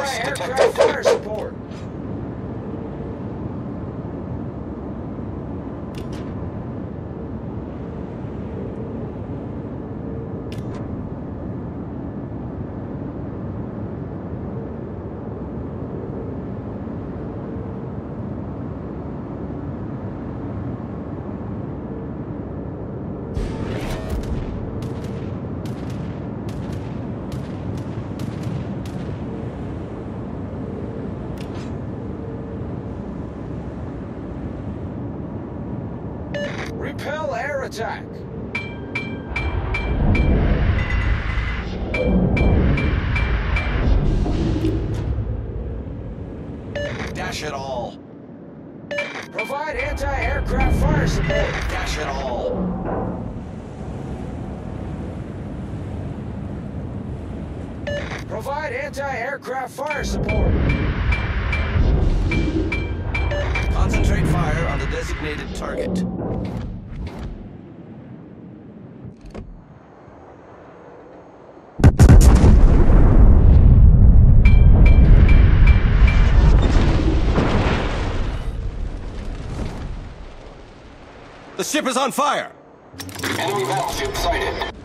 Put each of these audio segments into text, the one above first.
force detected. fire support. Attack. Dash it all. Provide anti-aircraft fire support. Dash it all. Provide anti-aircraft fire support. Concentrate fire on the designated target. Ship is on fire! Enemy battleship sighted.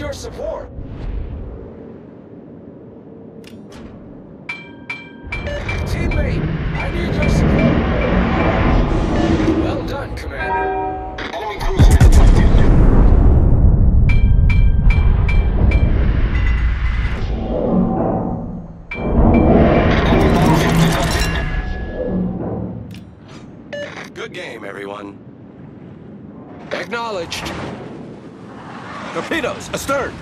Your support. Teammate, I need your support. Well done, Commander. Good game, everyone. Acknowledged. Torpedoes, astern!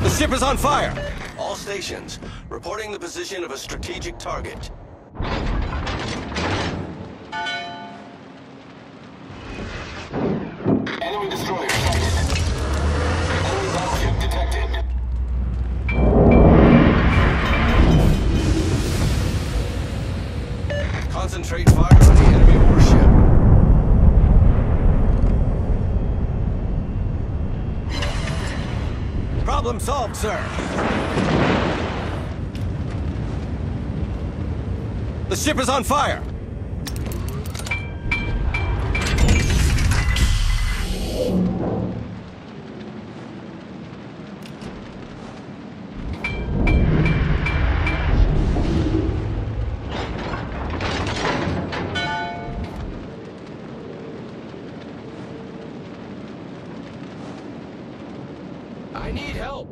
The ship is on fire! All stations, reporting the position of a strategic target. Enemy destroyer sir. The ship is on fire. I need help.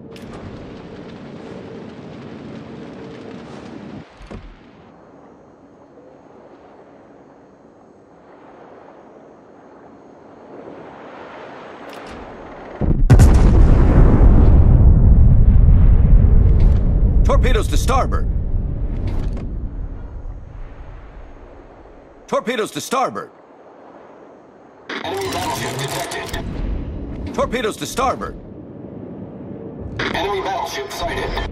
Torpedoes to starboard. Torpedoes to starboard. Enemy battleship detected. Torpedoes to starboard. Enemy battleship sighted.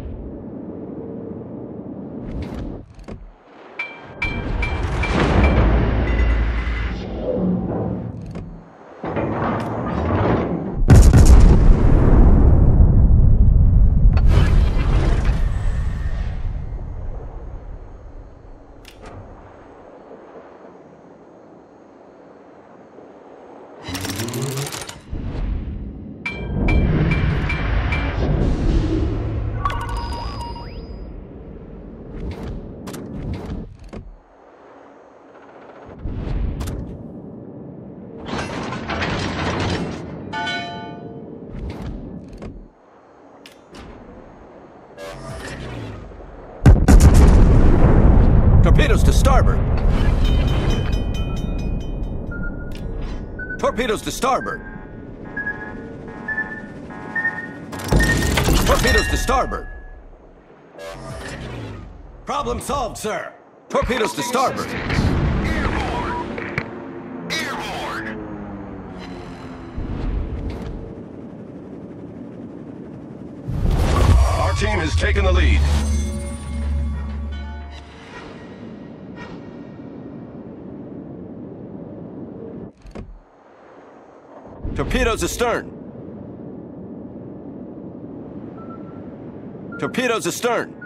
Torpedoes to starboard. Torpedoes to starboard. Torpedoes to starboard. Problem solved, sir. Torpedoes to starboard. Our team has taken the lead. Torpedoes astern. Torpedoes astern.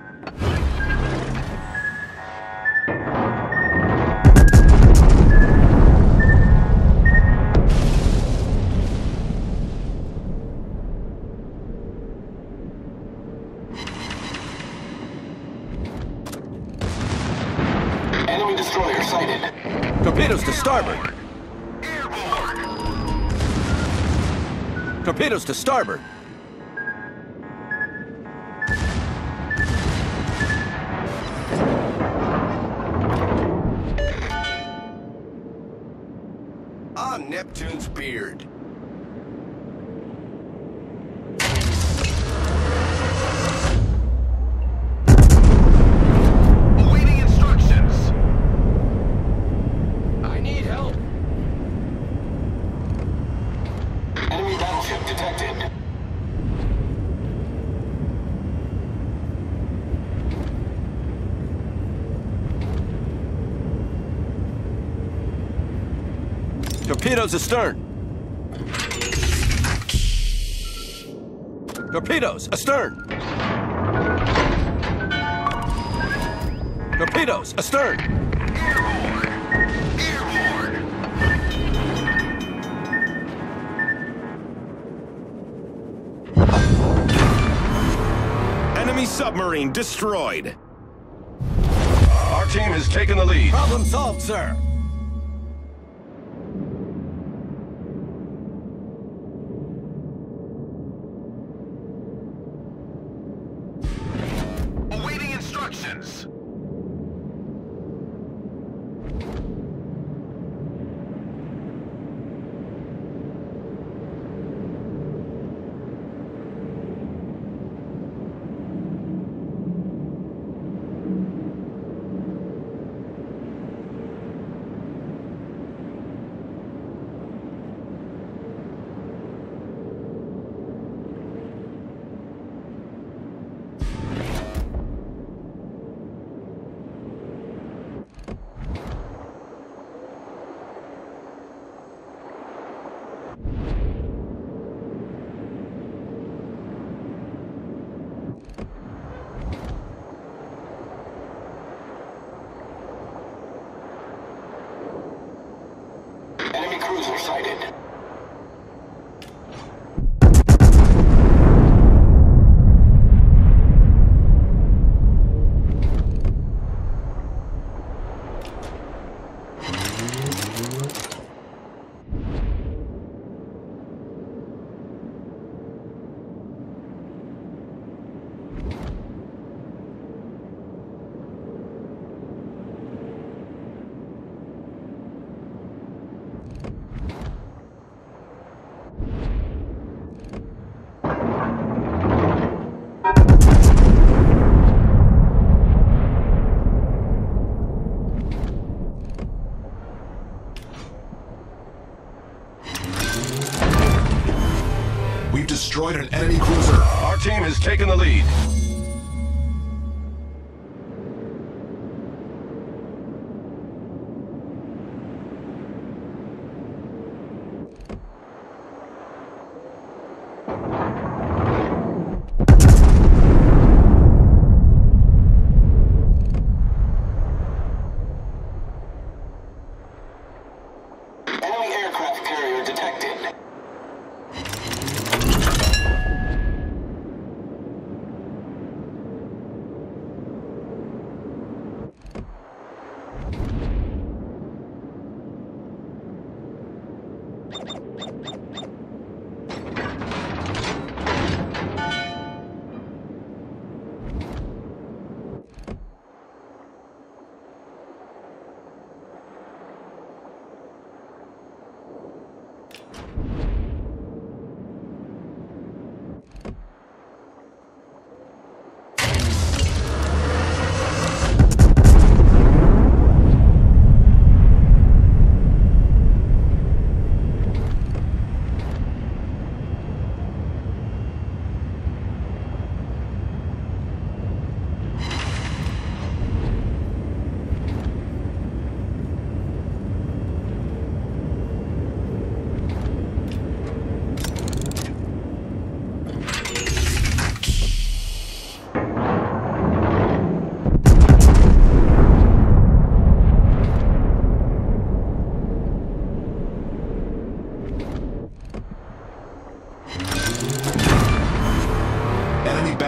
Torpedoes to starboard. Torpedoes to starboard. On Neptune's beard. Awaiting instructions. I need help. Enemy battleship detected. Torpedoes astern. Torpedoes astern. Torpedoes astern. Enemy submarine destroyed. Our team has taken the lead. Problem solved, sir. Enemy cruiser sighted.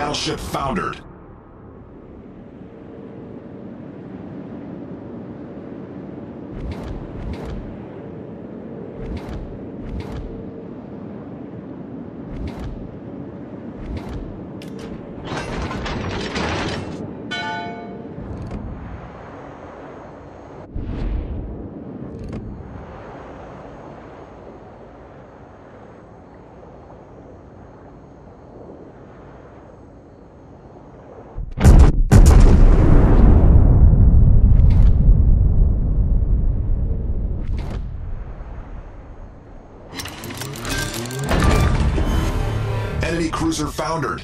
battleship foundered. Cruiser foundered.